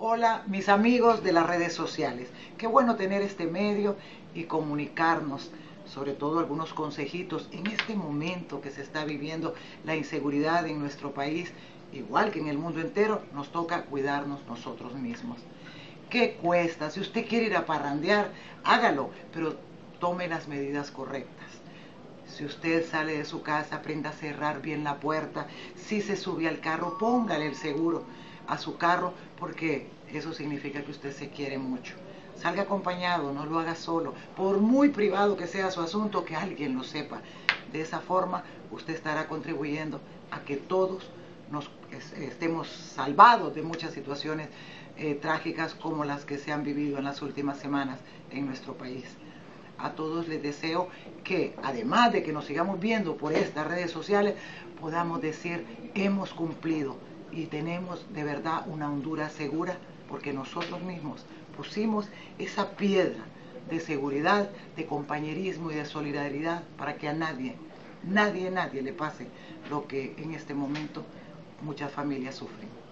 Hola, mis amigos de las redes sociales. Qué bueno tener este medio y comunicarnos, sobre todo algunos consejitos en este momento que se está viviendo la inseguridad en nuestro país, igual que en el mundo entero, nos toca cuidarnos nosotros mismos. ¿Qué cuesta? Si usted quiere ir a parrandear, hágalo, pero tome las medidas correctas. Si usted sale de su casa, aprenda a cerrar bien la puerta. Si se sube al carro, póngale el seguro a su carro porque eso significa que usted se quiere mucho. Salga acompañado, no lo haga solo. Por muy privado que sea su asunto, que alguien lo sepa. De esa forma usted estará contribuyendo a que todos nos estemos salvados de muchas situaciones eh, trágicas como las que se han vivido en las últimas semanas en nuestro país a todos les deseo que, además de que nos sigamos viendo por estas redes sociales, podamos decir, hemos cumplido y tenemos de verdad una Honduras segura porque nosotros mismos pusimos esa piedra de seguridad, de compañerismo y de solidaridad para que a nadie, nadie, nadie le pase lo que en este momento muchas familias sufren.